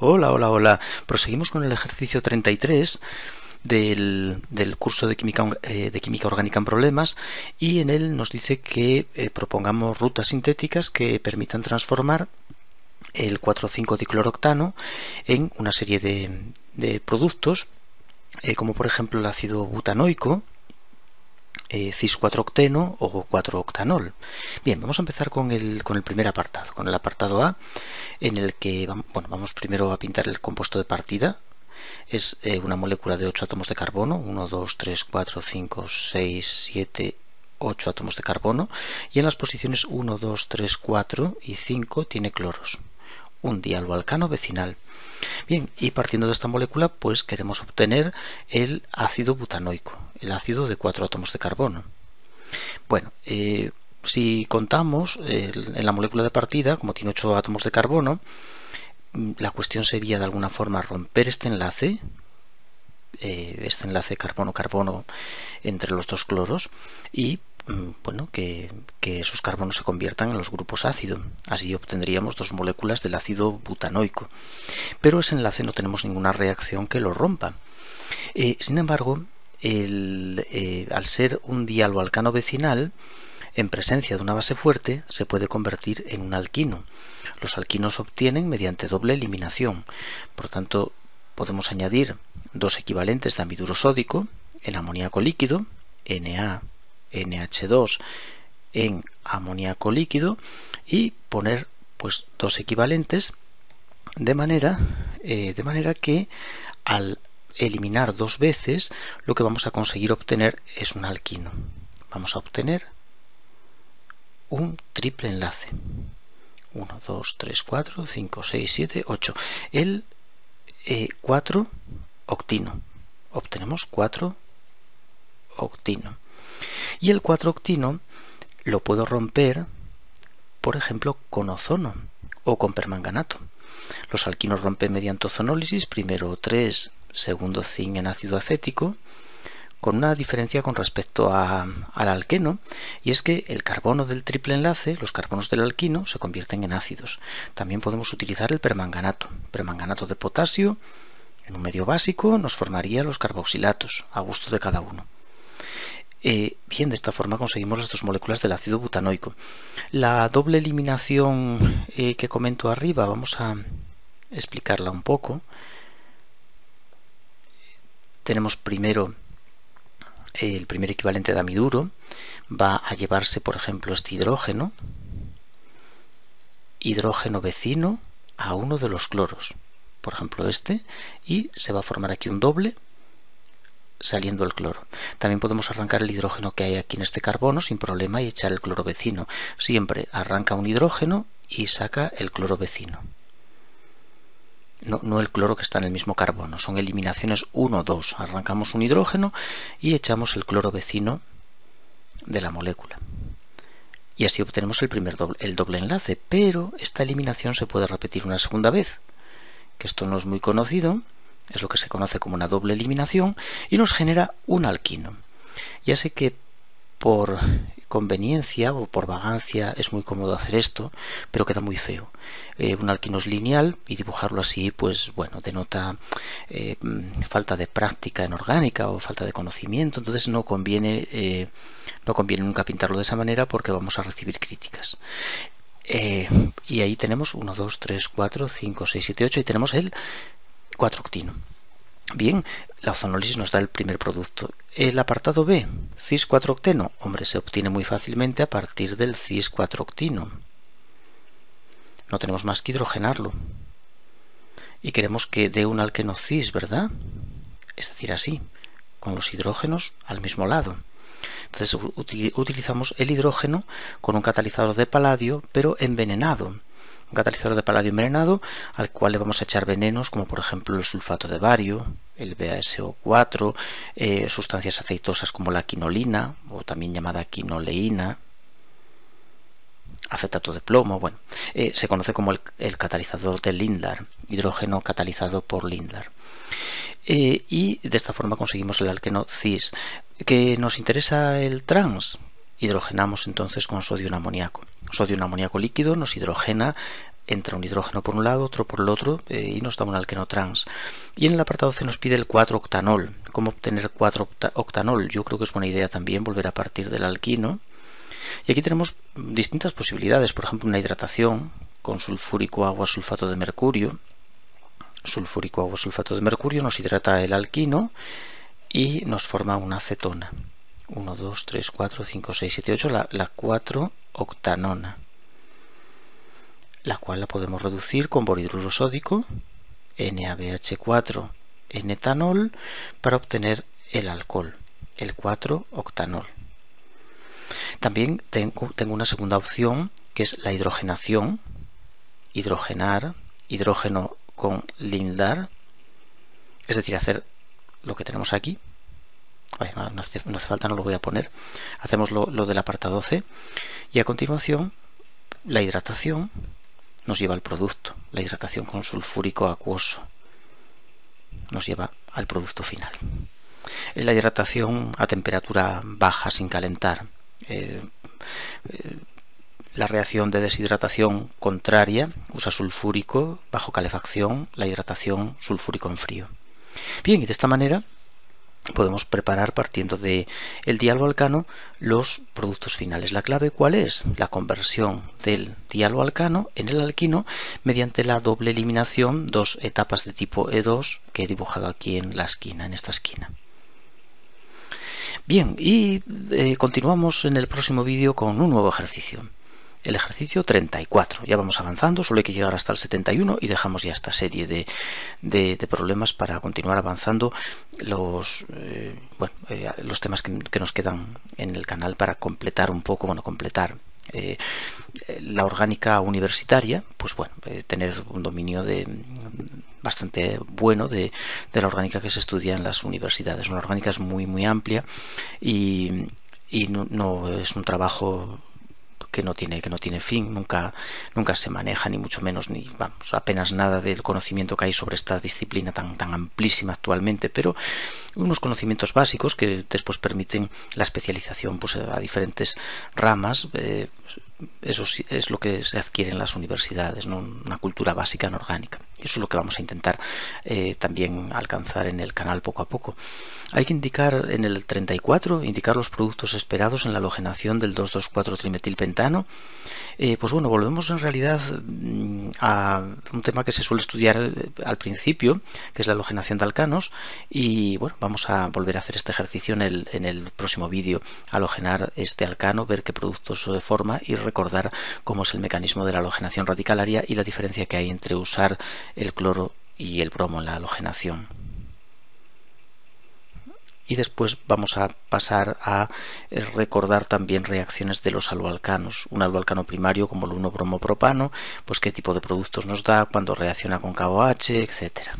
Hola, hola, hola. Proseguimos con el ejercicio 33 del, del curso de química, eh, de química orgánica en problemas y en él nos dice que eh, propongamos rutas sintéticas que permitan transformar el 4,5-dicloroctano en una serie de, productos eh, como por ejemplo el ácido butanoico, eh, cis-4-octeno o 4-octanol. Bien, vamos a empezar con el, con el primer apartado, con el apartado A, en el que bueno, vamos primero a pintar el compuesto de partida. Es eh, una molécula de 8 átomos de carbono, 1, 2, 3, 4, 5, 6, 7, 8 átomos de carbono, y en las posiciones 1, 2, 3, 4 y 5 tiene cloros, un dialvalcano vecinal. Bien, y partiendo de esta molécula, pues queremos obtener el ácido butanoico, el ácido de cuatro átomos de carbono. Bueno, eh, si contamos en la molécula de partida, como tiene 8 átomos de carbono, mm, la cuestión sería de alguna forma romper este enlace, eh, este enlace carbono-carbono entre los dos cloros y bueno, que, esos carbonos se conviertan en los grupos ácido. Así obtendríamos dos moléculas del ácido butanoico. Pero ese enlace no tenemos ninguna reacción que lo rompa. Eh, sin embargo, el, eh, al ser un dialoalcano vecinal, en presencia de una base fuerte, se puede convertir en un alquino. Los alquinos se obtienen mediante doble eliminación. Por tanto, podemos añadir dos equivalentes de amiduro sódico en amoníaco líquido, Na, NH2 en amoníaco líquido y poner pues dos equivalentes de manera, eh, de manera que al eliminar dos veces, lo que vamos a conseguir obtener es un alquino. Vamos a obtener un triple enlace. 1, 2, 3, 4, 5, 6, 7, 8. El 4 eh, octino. Obtenemos 4 octino. Y el 4 octino lo puedo romper, por ejemplo, con ozono o con permanganato. Los alquinos rompen mediante ozonólisis, primero 3 segundo zinc en ácido acético, con una diferencia con respecto al alqueno, y es que el carbono del triple enlace, los carbonos del alquino, se convierten en ácidos. También podemos utilizar el permanganato. Permanganato de potasio, en un medio básico, nos formaría los carboxilatos, a gusto de cada uno. Eh, bien, de esta forma conseguimos las dos moléculas del ácido butanoico. La doble eliminación eh, que comento arriba, vamos a explicarla un poco tenemos primero el primer equivalente de amiduro, va a llevarse, por ejemplo, este hidrógeno, hidrógeno vecino a uno de los cloros, por ejemplo este, y se va a formar aquí un doble saliendo el cloro. También podemos arrancar el hidrógeno que hay aquí en este carbono sin problema y echar el cloro vecino. Siempre arranca un hidrógeno y saca el cloro vecino no, el cloro que está en el mismo carbono, son eliminaciones 1-2. Arrancamos un hidrógeno y echamos el cloro vecino de la molécula. Y así obtenemos el primer doble, el doble enlace, pero esta eliminación se puede repetir una segunda vez, que esto no es muy conocido, es lo que se conoce como una doble eliminación, y nos genera un alquino. Ya sé que por conveniencia o por vagancia es muy cómodo hacer esto, pero queda muy feo. Eh, un alquino es lineal y dibujarlo así, pues bueno, denota eh, falta de práctica en orgánica o falta de conocimiento, entonces no conviene, eh, no conviene nunca pintarlo de esa manera porque vamos a recibir críticas. y ahí tenemos 1, 2, 3, 4, 5, 6, 7, 8 y tenemos el 4-octino. Bien, la ozonólisis nos da el primer producto. El apartado B, cis-4-octeno. Hombre, se obtiene muy fácilmente a partir del cis-4-octino. No tenemos más que hidrogenarlo. Y queremos que dé un alqueno cis, ¿verdad? Es decir, así, con los hidrógenos al mismo lado. Entonces utilizamos el hidrógeno con un catalizador de paladio, pero envenenado un catalizador de paladio envenenado al cual le vamos a echar venenos como por ejemplo el sulfato de bario, el BASO4, eh, sustancias aceitosas como la quinolina o también llamada quinoleína, acetato de plomo, bueno, eh, se conoce como el, catalizador de Lindlar, hidrógeno catalizado por Lindlar. Eh, y de esta forma conseguimos el alqueno cis. ¿Que nos interesa el trans? Hidrogenamos entonces con sodio amoníaco. Sodio en amoníaco líquido nos hidrogena entra un hidrógeno por un lado, otro por el otro eh, y nos da un alqueno trans. Y en el apartado C nos pide el 4-octanol. ¿Cómo obtener 4-octanol? Yo creo que es buena idea también volver a partir del alquino. Y aquí tenemos distintas posibilidades, por ejemplo una hidratación con sulfúrico agua sulfato de mercurio. Sulfúrico agua sulfato de mercurio nos hidrata el alquino y nos forma una acetona. 1, 2, 3, 4, 5, 6, 7, 8, la, la 4-octanona la cual la podemos reducir con borhidruro sódico, NaBH4 en etanol, para obtener el alcohol, el 4-octanol. También tengo una segunda opción, que es la hidrogenación, hidrogenar, hidrógeno con lindar, es decir, hacer lo que tenemos aquí. No, hace, falta, no lo voy a poner. Hacemos lo, lo del apartado C y a continuación la hidratación nos lleva al producto, la hidratación con sulfúrico acuoso. Nos lleva al producto final. La hidratación a temperatura baja sin calentar. Eh, eh, la reacción de deshidratación contraria usa sulfúrico bajo calefacción, la hidratación sulfúrico en frío. Bien, y de esta manera podemos preparar partiendo de el dialoalcano los productos finales. La clave cuál es? La conversión del dialoalcano en el alquino mediante la doble eliminación, dos etapas de tipo E2 que he dibujado aquí en la esquina, en esta esquina. Bien, y eh, continuamos en el próximo vídeo con un nuevo ejercicio el ejercicio 34. Ya vamos avanzando, solo hay que llegar hasta el 71 y dejamos ya esta serie de, problemas para continuar avanzando los, eh, bueno, eh, los temas que, nos quedan en el canal para completar un poco, bueno, completar eh, la orgánica universitaria, pues bueno, tener un dominio de bastante bueno de, de, la orgánica que se estudia en las universidades. Una orgánica es muy muy amplia y, y no es un trabajo que no tiene que no tiene fin nunca nunca se maneja ni mucho menos ni vamos apenas nada del conocimiento que hay sobre esta disciplina tan tan amplísima actualmente pero unos conocimientos básicos que después permiten la especialización pues a diferentes ramas eh, eso es lo que se adquiere en las universidades, una cultura básica no orgánica. Eso es lo que vamos a intentar eh, también alcanzar en el canal poco a poco. Hay que indicar en el 34, indicar los productos esperados en la halogenación del 2,2,4-trimetilpentano. Eh, pues bueno, volvemos en realidad mm, a un tema que se suele estudiar eh, al principio, que es la halogenación de alcanos, y bueno, vamos a volver a hacer este ejercicio en el, en el próximo vídeo, halogenar este alcano, ver qué productos forma y recordar cómo es el mecanismo de la halogenación radicalaria y la diferencia que hay entre usar el cloro y el bromo en la halogenación. Y después vamos a pasar a recordar también reacciones de los aloalcanos. Un aloalcano primario como el 1-bromopropano, pues qué tipo de productos nos da, cuando reacciona con KOH, etcétera.